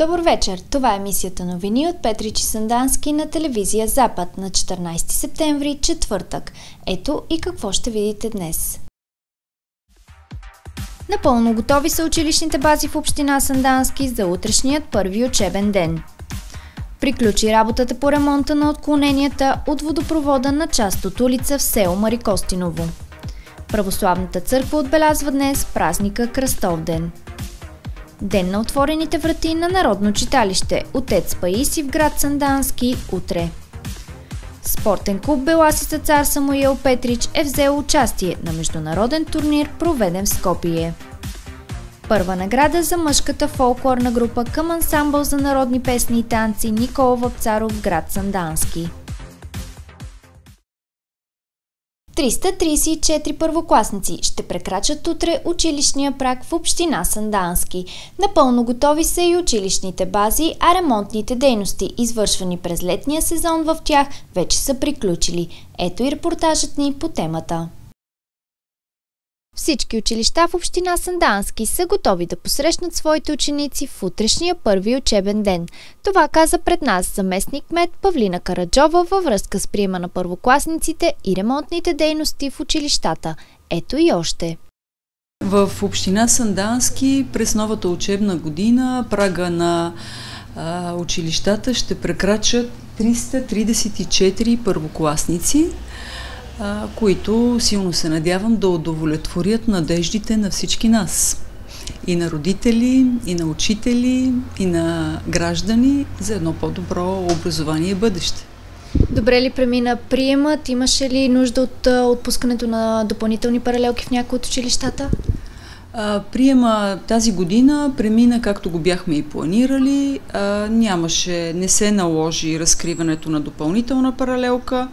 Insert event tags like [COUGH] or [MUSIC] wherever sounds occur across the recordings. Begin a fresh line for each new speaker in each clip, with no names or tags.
Добър вечер! Това е мисията новини от Петричи Сандански на телевизия Запад на 14 септември, четвъртък. Ето и какво ще видите днес. Напълно готови са училищните бази в община Сандански за утрешният първи учебен ден. Приключи работата по ремонта на отклоненията от водопровода на част от улица в село Марикостиново. Православната църква отбелязва днес празника Кръстов ден. Ден на отворените врати на Народно читалище Отец Паиси в град Сандански утре. Спортен клуб Беласица цар Самуил Петрич е взел участие на международен турнир, проведен в Скопие. Първа награда за мъжката фолклорна група към ансамбъл за народни песни и танци Никола Вапцаров град Сандански. 334 първокласници ще прекрачат утре училищния прак в община Сандански. Напълно готови са и училищните бази, а ремонтните дейности, извършвани през летния сезон в тях, вече са приключили. Ето и репортажът ни по темата. Всички училища в община Сандански са готови да посрещнат своите ученици в утрешния първи учебен ден. Това каза пред нас заместник мед Павлина Караджова във връзка с приема на първокласниците и ремонтните дейности в училищата. Ето и още.
В община Сандански през новата учебна година прага на а, училищата ще прекрачат 334 първокласници които силно се надявам да удовлетворят надеждите на всички нас. И на родители, и на учители, и на граждани за едно по-добро образование и бъдеще.
Добре ли премина приемът? Имаше ли нужда от отпускането на допълнителни паралелки в някои от училищата?
А, приема тази година премина както го бяхме и планирали. А, нямаше, не се наложи разкриването на допълнителна паралелка.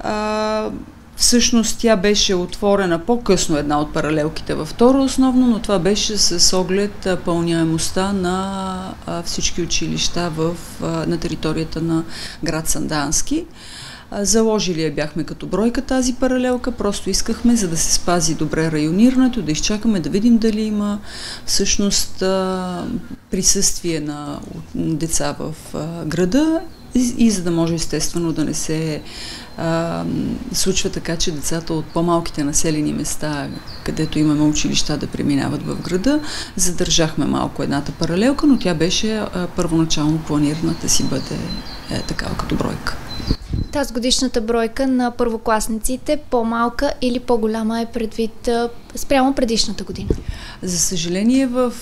А, всъщност тя беше отворена по-късно една от паралелките във второ основно, но това беше с оглед пълняемостта на всички училища в, на територията на град Сандански. Заложили я бяхме като бройка тази паралелка, просто искахме, за да се спази добре районирането, да изчакаме да видим дали има всъщност присъствие на деца в града и, и за да може естествено да не се а, случва така, че децата от по-малките населени места, където имаме училища да преминават в града, задържахме малко едната паралелка, но тя беше а, първоначално планираната си бъде е, такава като бройка.
Тази годишната бройка на първокласниците по-малка или по-голяма е предвид спрямо предишната година?
За съжаление, в,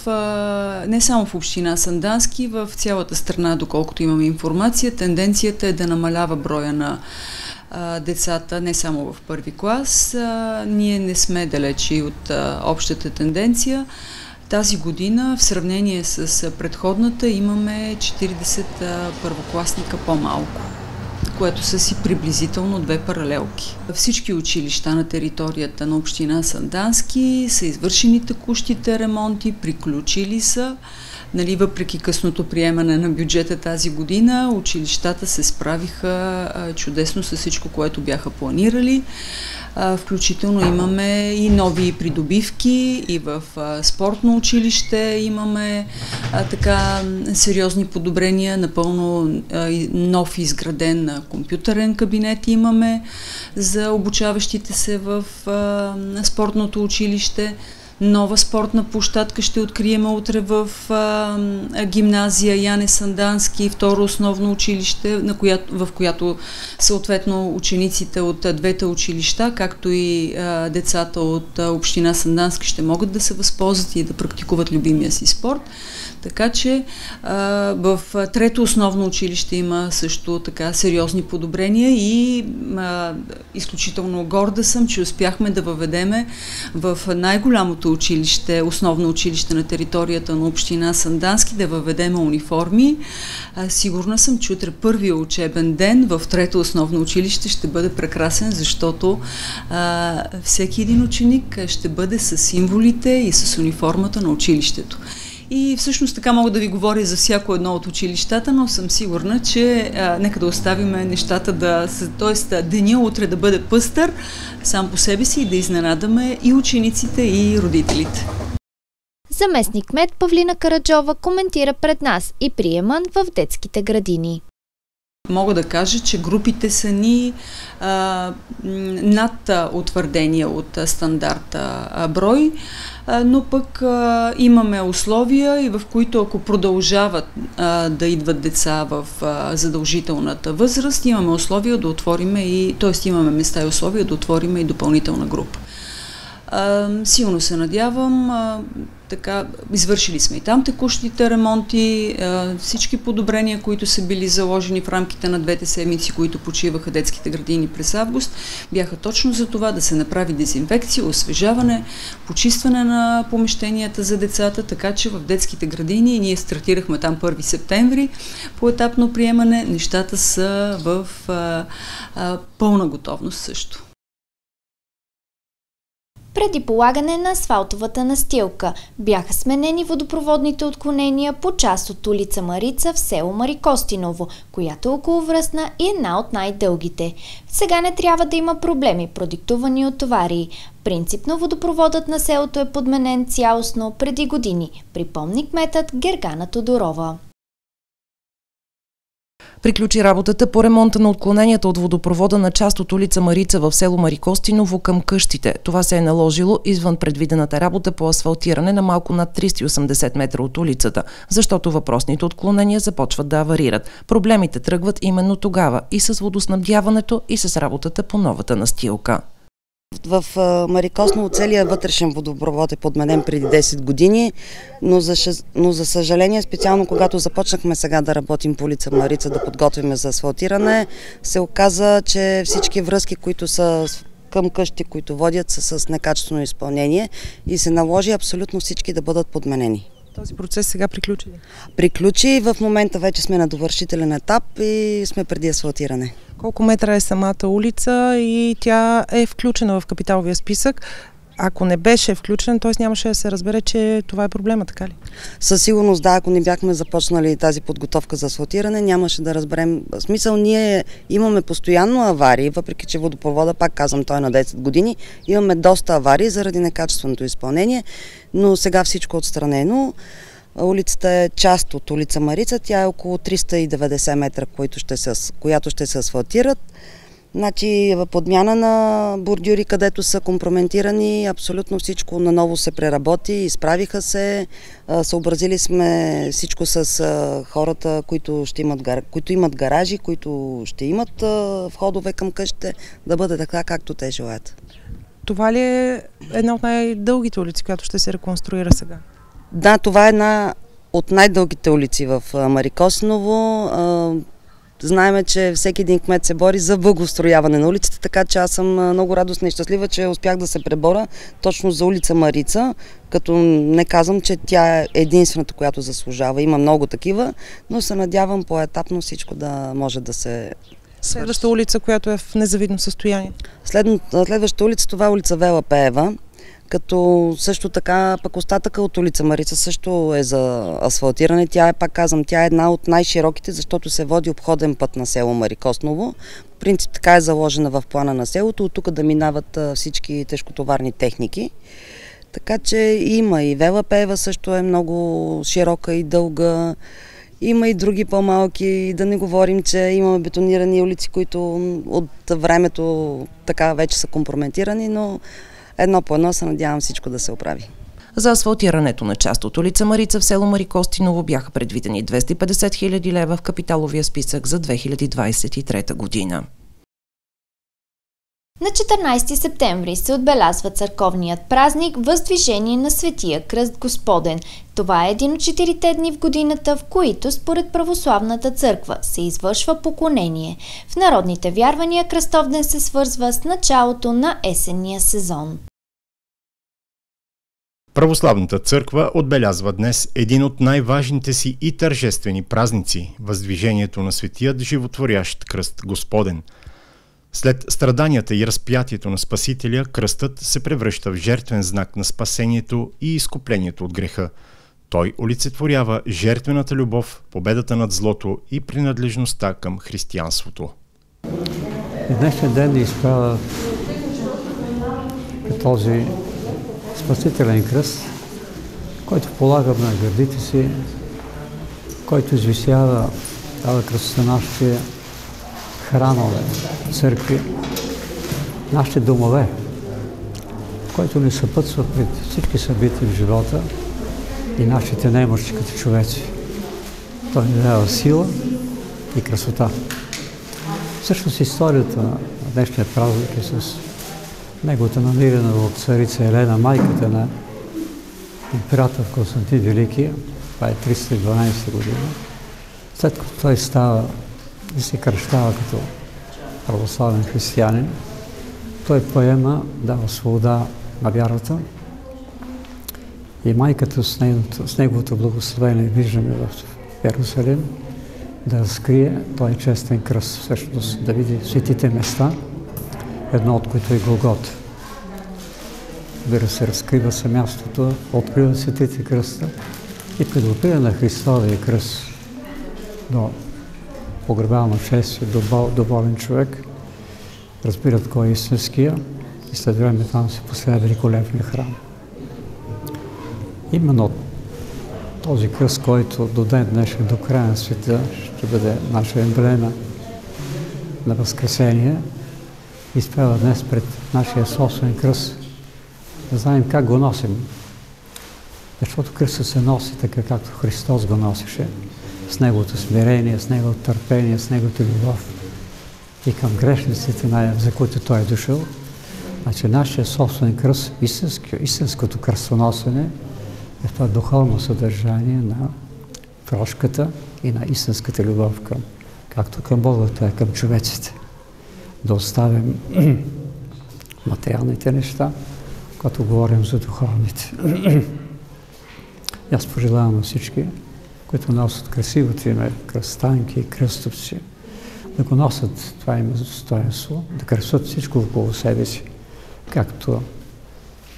не само в община Сандански, в цялата страна, доколкото имаме информация, тенденцията е да намалява броя на децата, не само в първи клас. ние не сме далечи от общата тенденция. Тази година, в сравнение с предходната, имаме 40 първокласника по-малко което са си приблизително две паралелки. Всички училища на територията на община Сандански са извършени текущите ремонти, приключили са. Нали, въпреки късното приемане на бюджета тази година, училищата се справиха чудесно с всичко, което бяха планирали. Включително имаме и нови придобивки, и в спортно училище имаме така сериозни подобрения, напълно нов изграден компютърен кабинет имаме за обучаващите се в спортното училище нова спортна площадка ще открием утре в а, гимназия Яне Сандански, второ основно училище, на която, в която съответно учениците от двете училища, както и а, децата от а, община Сандански ще могат да се възползват и да практикуват любимия си спорт. Така че в трето основно училище има също така сериозни подобрения и изключително горда съм, че успяхме да въведеме в най-голямото училище, основно училище на територията на община Сандански, да въведеме униформи. Сигурна съм, че утре първия учебен ден в трето основно училище ще бъде прекрасен, защото всеки един ученик ще бъде с символите и с униформата на училището. И всъщност така мога да ви говоря за всяко едно от училищата, но съм сигурна, че а, нека да оставим нещата да, т.е. деня утре да бъде пъстър сам по себе си и да изненадаме и учениците, и родителите.
Заместник мед Павлина Караджова коментира пред нас и приеман в детските градини.
Мога да кажа, че групите са ни а, над утвърдения от стандарта брой, а, но пък а, имаме условия и в които ако продължават а, да идват деца в а, задължителната възраст, имаме условия да отвориме и, т.е. имаме места и условия да отвориме и допълнителна група. Силно се надявам. Така, извършили сме и там текущите ремонти, всички подобрения, които са били заложени в рамките на двете седмици, които почиваха детските градини през август, бяха точно за това да се направи дезинфекция, освежаване, почистване на помещенията за децата, така че в детските градини ние стартирахме там 1 септември по етапно приемане, нещата са в пълна готовност също
преди полагане на асфалтовата настилка. Бяха сменени водопроводните отклонения по част от улица Марица в село Марикостиново, която е околовръстна и една от най-дългите. Сега не трябва да има проблеми, продиктувани от товари. Принципно водопроводът на селото е подменен цялостно преди години, припомни кметът Гергана Тодорова.
Приключи работата по ремонта на отклоненията от водопровода на част от улица Марица в село Марикостиново към къщите. Това се е наложило извън предвидената работа по асфалтиране на малко над 380 метра от улицата, защото въпросните отклонения започват да аварират. Проблемите тръгват именно тогава и с водоснабдяването и с работата по новата настилка.
В Марикосно целият вътрешен водопровод е подменен преди 10 години, но за, но за съжаление, специално когато започнахме сега да работим по улица Марица, да подготвяме за асфалтиране, се оказа, че всички връзки, които са към къщи, които водят, са с некачествено изпълнение и се наложи абсолютно всички да бъдат подменени.
Този процес сега приключи ли?
Приключи в момента вече сме на довършителен етап и сме преди асфалтиране.
Колко метра е самата улица и тя е включена в капиталовия списък. Ако не беше включен, т.е. нямаше да се разбере, че това е проблема, така ли?
Със сигурност да, ако не бяхме започнали тази подготовка за асфалтиране, нямаше да разберем. В смисъл, ние имаме постоянно аварии, въпреки че водопровода, пак казвам, той е на 10 години, имаме доста аварии заради некачественото изпълнение, но сега всичко е отстранено. Улицата е част от улица Марица, тя е около 390 метра, които ще се, която ще се асфалтират. Значи подмяна на бордюри, където са компрометирани, абсолютно всичко наново се преработи, изправиха се, съобразили сме всичко с хората, които, ще имат, които имат гаражи, които ще имат входове към къщите, да бъде така, както те желаят.
Това ли е една от най-дългите улици, която ще се реконструира сега?
Да, това е една от най-дългите улици в Марикосново. Знаеме, че всеки един кмет се бори за благоустрояване на улиците, така че аз съм много радостна и щастлива, че успях да се пребора точно за улица Марица, като не казвам, че тя е единствената, която заслужава. Има много такива, но се надявам по-етапно всичко да може да се
Следваща улица, която е в незавидно състояние?
След, следващата улица, това е улица Вела Пеева като също така пък остатъка от улица Марица също е за асфалтиране. Тя е, пак казвам, тя е една от най-широките, защото се води обходен път на село Марикосново. В принцип така е заложена в плана на селото, от тук да минават всички тежкотоварни техники. Така че има и Вела Пева също е много широка и дълга. Има и други по-малки, да не говорим, че имаме бетонирани улици, които от времето така вече са компрометирани, но едно по едно се надявам всичко да се оправи.
За асфалтирането на част от улица Марица в село Марикостиново бяха предвидени 250 хиляди лева в капиталовия списък за 2023 година.
На 14 септември се отбелязва църковният празник Въздвижение на Светия Кръст Господен. Това е един от четирите дни в годината, в които според православната църква се извършва поклонение. В народните вярвания Кръстовден се свързва с началото на есенния сезон.
Православната църква отбелязва днес един от най-важните си и тържествени празници – Въздвижението на Светият животворящ кръст Господен – след страданията и разпятието на Спасителя, кръстът се превръща в жертвен знак на спасението и изкуплението от греха. Той олицетворява жертвената любов, победата над злото и принадлежността към християнството.
Днешният ден ни изправя този спасителен кръст, който полагам на гърдите си, който извисява дава красота храмове, църкви, нашите домове, който ни съпътства пред всички събития в живота и нашите немощи като човеци. Той ни дава сила и красота. Всъщност историята на днешния празник е с неговата намирана от царица Елена, майката на император Константин Великия. Това е 312 година. След като той става и се кръщава като православен християнин, той поема, дава свобода на вярата и майката с, неговото, с неговото благословение виждаме в Иерусалим да разкрие е честен кръст, всъщност да види светите места, едно от които е Голгот. Вира се, разкрива се мястото, открива светите кръста и при на Христовия кръст до погребално шествие, до, до болен човек, разбират кой е истинския и след време там се поставя великолепния храм. Именно този кръст, който до ден днешен, до края на света, ще бъде наша емблема на Възкресение, изпява днес пред нашия собствен кръст, да знаем как го носим. Защото кръстът се носи така, както Христос го носеше, с Неговото смирение, с Неговото търпение, с Неговото любов и към грешниците, за които Той е дошъл. Значи нашия собствен кръст, истинско, истинското кръстоносене е това духовно съдържание на прошката и на истинската любов към, както към Бога, така към човеците. Да оставим [CLEARS THROAT] материалните неща, когато говорим за духовните. [CLEARS THROAT] Аз пожелавам на всички, които носят красивото име, кръстанки и кръстовци, да го носят това име за достоинство, да красуват всичко около себе си, както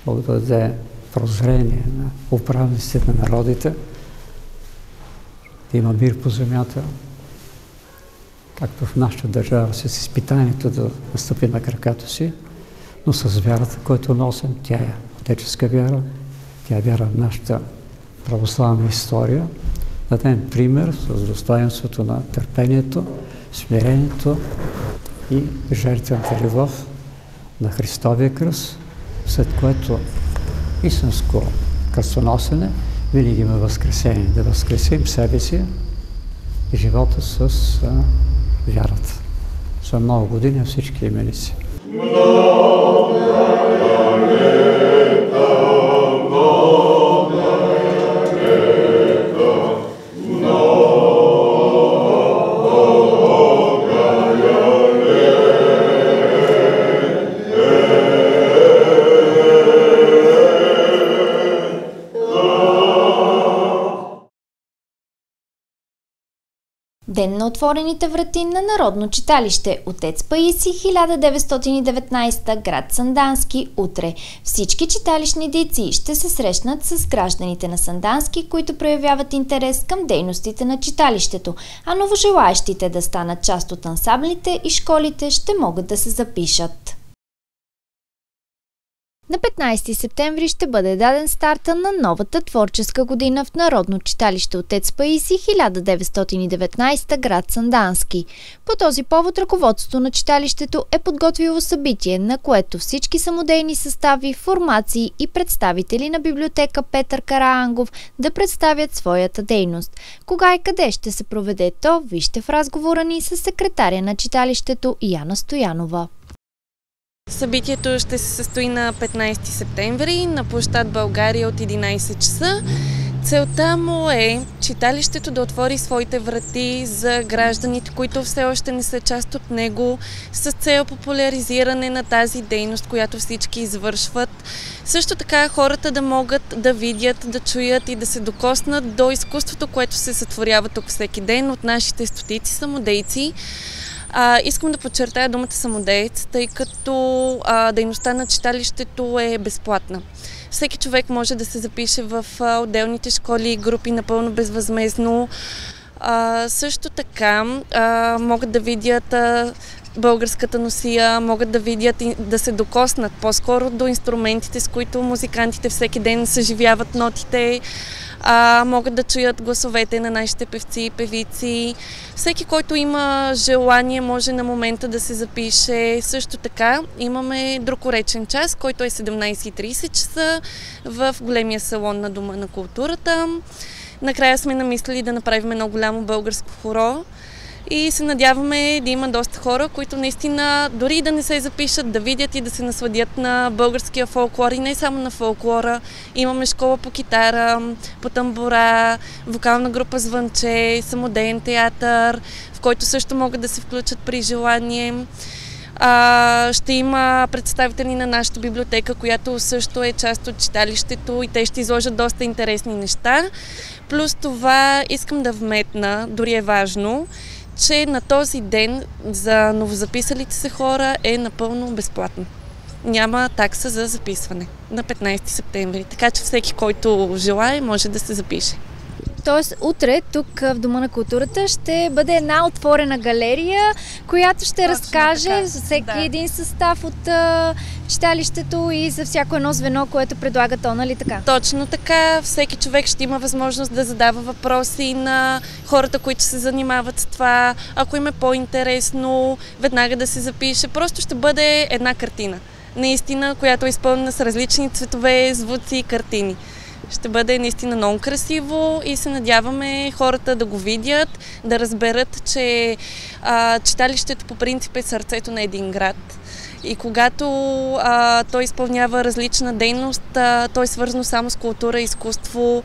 Бог да даде прозрение на управниците на народите, да има мир по земята, както в нашата държава с изпитанието да настъпи на краката си, но с вярата, която носим, тя е отеческа вяра, тя е вяра в нашата православна история, дадем пример с достоинството на търпението, смирението и жертвената любов на Христовия кръст, след което истинско кръстоносене винаги има възкресение. Да възкресим себе си и живота с а, вярата. За много години всички именици. Много
отворените врати на Народно читалище Отец Паиси 1919 град Сандански утре. Всички читалищни дейци ще се срещнат с гражданите на Сандански, които проявяват интерес към дейностите на читалището, а новожелаящите да станат част от ансамблите и школите ще могат да се запишат. На 15 септември ще бъде даден старта на новата творческа година в Народно читалище Отец Паиси 1919 град Сандански. По този повод ръководството на читалището е подготвило събитие, на което всички самодейни състави, формации и представители на библиотека Петър Караангов да представят своята дейност. Кога и къде ще се проведе то, вижте в разговора ни с секретаря на читалището Яна Стоянова.
Събитието ще се състои на 15 септември на площад България от 11 часа. Целта му е читалището да отвори своите врати за гражданите, които все още не са част от него, с цел популяризиране на тази дейност, която всички извършват. Също така хората да могат да видят, да чуят и да се докоснат до изкуството, което се сътворява тук всеки ден от нашите стотици самодейци. А, искам да подчертая думата самодеец, тъй като а, дейността на читалището е безплатна. Всеки човек може да се запише в а, отделните школи и групи напълно безвъзмезно. А, също така а, могат да видят а, българската носия, могат да видят и да се докоснат по-скоро до инструментите, с които музикантите всеки ден съживяват нотите, а, могат да чуят гласовете на нашите певци и певици. Всеки, който има желание, може на момента да се запише. Също така имаме друг уречен час, който е 17.30 часа в големия салон на Дома на културата. Накрая сме намислили да направим едно голямо българско хоро, и се надяваме да има доста хора, които наистина дори да не се запишат, да видят и да се насладят на българския фолклор и не само на фолклора. Имаме школа по китара, по тамбура, вокална група звънче, самодеен театър, в който също могат да се включат при желание. А, ще има представители на нашата библиотека, която също е част от читалището и те ще изложат доста интересни неща. Плюс това искам да вметна, дори е важно, че на този ден за новозаписалите се хора е напълно безплатно. Няма такса за записване на 15 септември, така че всеки, който желая, може да се запише.
Тоест, утре тук в Дома на културата ще бъде една отворена галерия, която ще Точно разкаже така. за всеки да. един състав от а, читалището и за всяко едно звено, което предлага то, нали така?
Точно така. Всеки човек ще има възможност да задава въпроси на хората, които се занимават с това. Ако им е по-интересно, веднага да се запише. Просто ще бъде една картина. Наистина, която е изпълнена с различни цветове, звуци и картини. Ще бъде наистина много красиво и се надяваме хората да го видят, да разберат, че а, читалището по принцип е сърцето на един град. И когато а, той изпълнява различна дейност, а, той е свързано само с култура и изкуство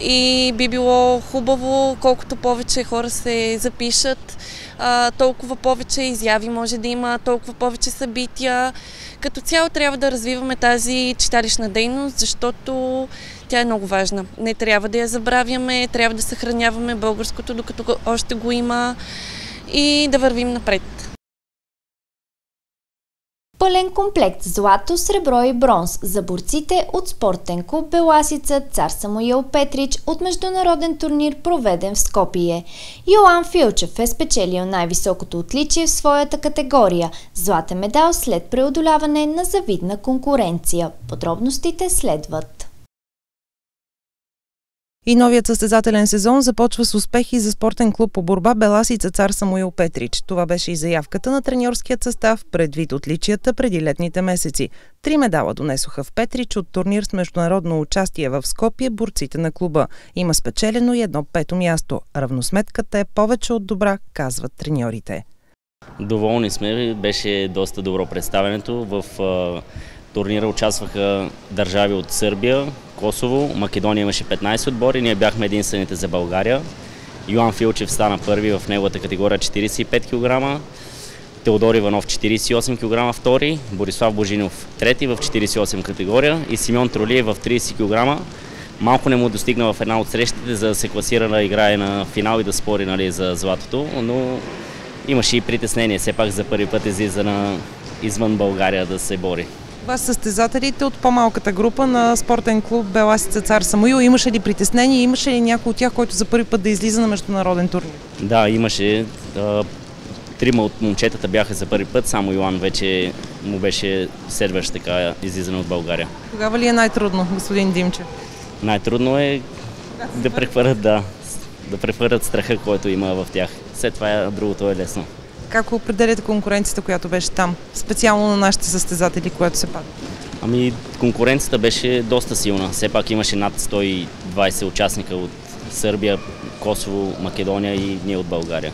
и би било хубаво, колкото повече хора се запишат, а, толкова повече изяви може да има, толкова повече събития. Като цяло трябва да развиваме тази читалищна дейност, защото тя е много важна. Не трябва да я забравяме, трябва да съхраняваме българското, докато още го има и да вървим напред.
Пълен комплект злато, сребро и бронз за борците от спортен клуб Беласица Цар Самуил Петрич от международен турнир проведен в Скопие. Йоан Филчев е спечелил най-високото отличие в своята категория – златен медал след преодоляване на завидна конкуренция. Подробностите следват.
И новият състезателен сезон започва с успехи за спортен клуб по борба Беласица цар Самуил Петрич. Това беше и заявката на треньорският състав предвид отличията преди летните месеци. Три медала донесоха в Петрич от турнир с международно участие в Скопие борците на клуба. Има спечелено и едно пето място. Равносметката е повече от добра, казват треньорите.
Доволни сме, беше доста добро представенето. В турнира участваха държави от Сърбия, Косово, Македония имаше 15 отбори, ние бяхме единствените за България. Йоан Филчев стана първи в неговата категория 45 кг, Теодор Иванов 48 кг втори, Борислав Божинов трети в 48 категория и Симеон Тролиев в 30 кг. Малко не му достигна в една от срещите, за да се класира да играе на финал и да спори нали, за златото, но имаше и притеснение. Все пак за първи път излиза на извън България да се бори.
Това състезателите от по-малката група на спортен клуб Беласица Цар Самуил. Имаше ли притеснение? Имаше ли някой от тях, който за първи път да излиза на международен турнир?
Да, имаше. Трима от момчетата бяха за първи път, само Йоан вече му беше следващ така излизане от България.
Тогава ли е най-трудно, господин Димче?
Най-трудно е да прехвърят, да, да страха, който има в тях. След това другото е лесно.
Как определяте конкуренцията, която беше там? Специално на нашите състезатели, която се пада?
Ами конкуренцията беше доста силна. Все пак имаше над 120 участника от Сърбия, Косово, Македония и ние от България.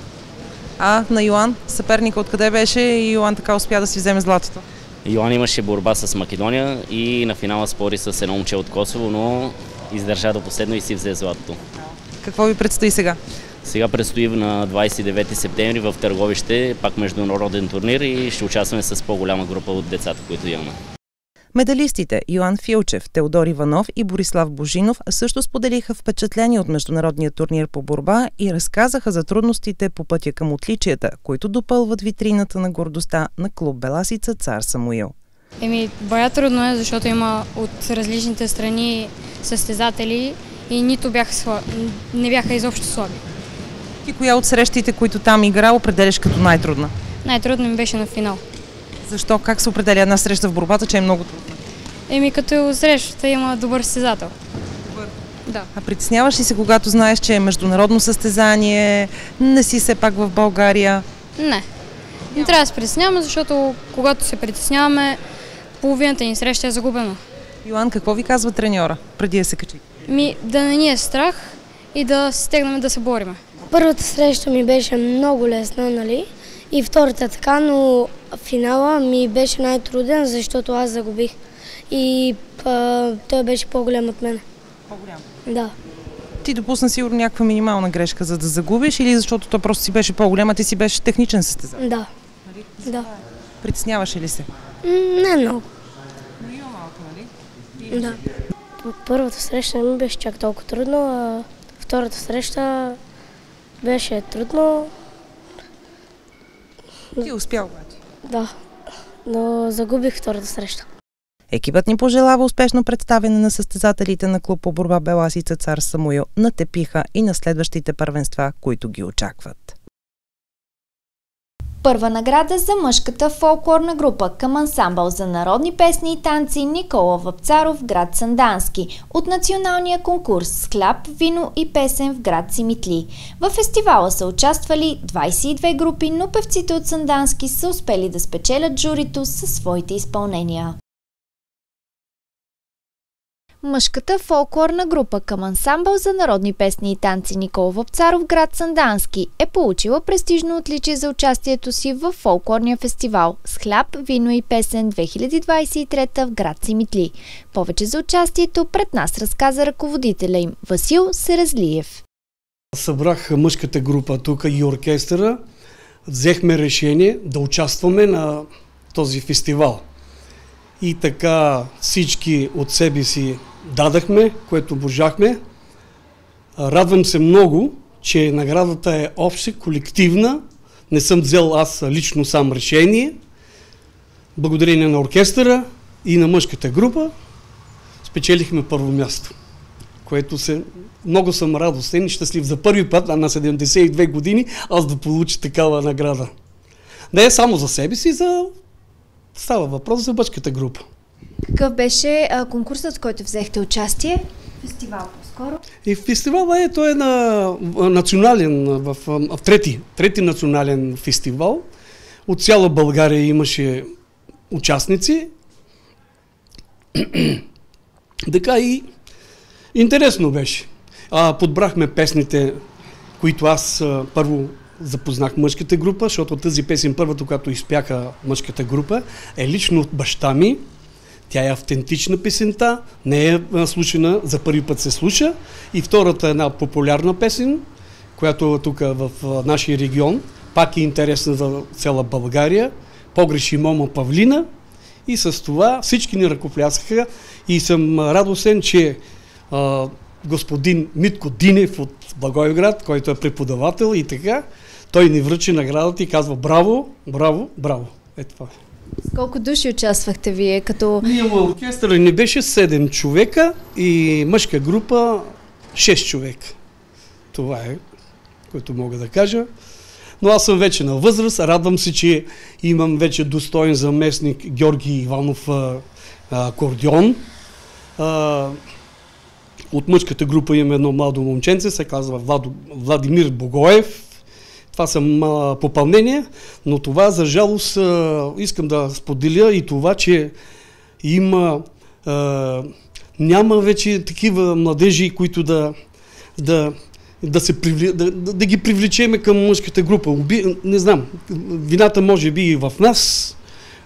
А на Йоан, съперника откъде беше и Йоан така успя да си вземе златото?
Йоан имаше борба с Македония и на финала спори с едно момче от Косово, но издържа до последно и си взе златото.
Какво ви предстои сега?
Сега предстои на 29 септември в Търговище пак международен турнир и ще участваме с по-голяма група от децата, които имаме.
Медалистите Йоан Филчев, Теодор Иванов и Борислав Божинов също споделиха впечатление от международния турнир по борба и разказаха за трудностите по пътя към отличията, които допълват витрината на гордостта на клуб Беласица Цар Самуил.
Еми, бая трудно е, защото има от различните страни състезатели и нито бяха, не бяха изобщо слаби.
Ти коя от срещите, които там игра, определяш като най-трудна?
Най-трудно ми беше на финал.
Защо? Как се определя една среща в борбата, че е много трудна?
Еми като срещата има добър състезател. Да.
А притесняваш ли се, когато знаеш, че е международно състезание, не си все пак в България?
Не. Не трябва да се притесняваме, защото когато се притесняваме, половината ни среща е загубена.
Йоан, какво ви казва треньора преди да се качи?
Ми да не ни е страх и да стегнем да се бориме.
Първата среща ми беше много лесна, нали? И втората така, но финала ми беше най-труден, защото аз загубих. И а, той беше по-голям от мен.
По-голям.
Да.
Ти допусна сигурно някаква минимална грешка, за да загубиш или защото той просто си беше по-голям, а ти си беше техничен състезател?
Да. Да.
Притесняваше ли се?
Не много.
Но има малко, нали?
Да. Първата среща не ми беше чак толкова трудно, а втората среща беше трудно.
Ти успял обаче.
Да. Но загубих втората среща.
Екипът ни пожелава успешно представяне на състезателите на клуб по борба Беласица Цар Самуил на Тепиха и на следващите първенства, които ги очакват.
Първа награда за мъжката фолклорна група към ансамбъл за народни песни и танци Никола Вапцаров, град Сандански, от националния конкурс с хляб, вино и песен в град Симитли. В фестивала са участвали 22 групи, но певците от Сандански са успели да спечелят журито със своите изпълнения. Мъжката фолклорна група към ансамбъл за народни песни и танци Никола Вапцаров град Сандански е получила престижно отличие за участието си в фолклорния фестивал с хляб, вино и песен 2023 в град Симитли. Повече за участието пред нас разказа ръководителя им Васил Серезлиев.
Събрах мъжката група тук и оркестъра. Взехме решение да участваме на този фестивал. И така всички от себе си дадахме, което можахме. Радвам се много, че наградата е обща, колективна. Не съм взел аз лично сам решение. Благодарение на оркестъра и на мъжката група спечелихме първо място, което се много съм радостен и щастлив за първи път, на 72 години, аз да получа такава награда. Не само за себе си, за... става въпрос за мъжката група.
Какъв беше а, конкурсът, в който взехте участие? Фестивал по-скоро.
И фестивала е, той е на национален, в, в трети, трети национален фестивал. От цяла България имаше участници. [CLEARS THROAT] така и интересно беше. А, подбрахме песните, които аз а, първо запознах мъжката група, защото тази песен, първата, която изпяха мъжката група, е лично от баща ми. Тя е автентична песента, не е слушана, за първи път се слуша. И втората е една популярна песен, която тук в нашия регион, пак е интересна за цяла България. Погреши Мома Павлина. И с това всички ни ръкоплясаха и съм радостен, че а, господин Митко Динев от Благоевград, който е преподавател и така, той ни връчи наградата и казва браво, браво, браво. Е това е.
С колко души участвахте вие като...
Ние в оркестъра ни беше 7 човека и мъжка група 6 човека. Това е, което мога да кажа. Но аз съм вече на възраст, радвам се, че имам вече достоен заместник Георги Иванов. А, от мъжката група имаме едно младо момченце, се казва Владимир Богоев. Това са попълнения, но това за жалост искам да споделя и това, че има няма вече такива младежи, които да, да, да, се привли, да, да, ги привлечеме към мъжката група. Уби, не знам, вината може би и в нас,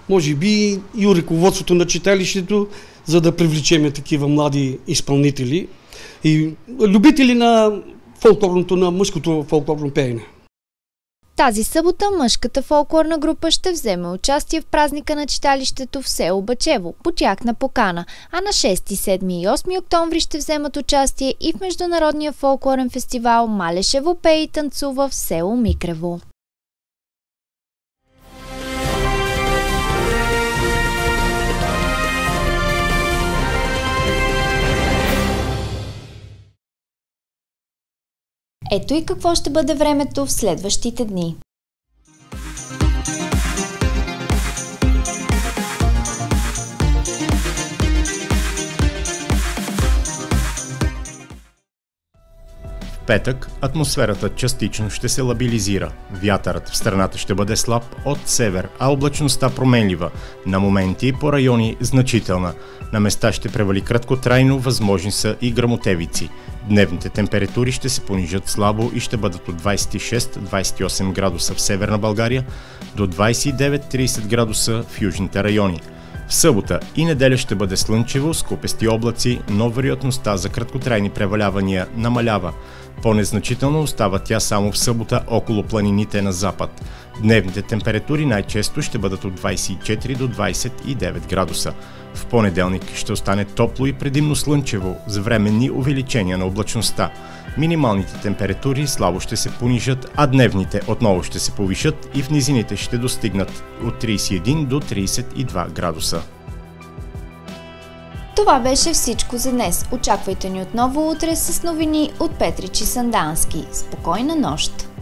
може би и у ръководството на читалището, за да привлечеме такива млади изпълнители и любители на фолклорното, на мъжкото фолклорно пеене.
Тази събота мъжката фолклорна група ще вземе участие в празника на читалището в село Бачево, по тяхна покана, а на 6, 7 и 8 октомври ще вземат участие и в Международния фолклорен фестивал Малешево пее и танцува в село Микрево. Ето и какво ще бъде времето в следващите дни.
Петък атмосферата частично ще се лабилизира. Вятърът в страната ще бъде слаб от север, а облачността променлива. На моменти по райони значителна. На места ще превали краткотрайно, възможни са и грамотевици. Дневните температури ще се понижат слабо и ще бъдат от 26-28 градуса в северна България до 29-30 градуса в южните райони. В събота и неделя ще бъде слънчево с купести облаци, но вероятността за краткотрайни превалявания намалява. По-незначително остава тя само в събота около планините на запад. Дневните температури най-често ще бъдат от 24 до 29 градуса. В понеделник ще остане топло и предимно слънчево, с временни увеличения на облачността. Минималните температури слабо ще се понижат, а дневните отново ще се повишат и в низините ще достигнат от 31 до 32 градуса.
Това беше всичко за днес. Очаквайте ни отново утре с новини от Петричи Сандански. Спокойна нощ!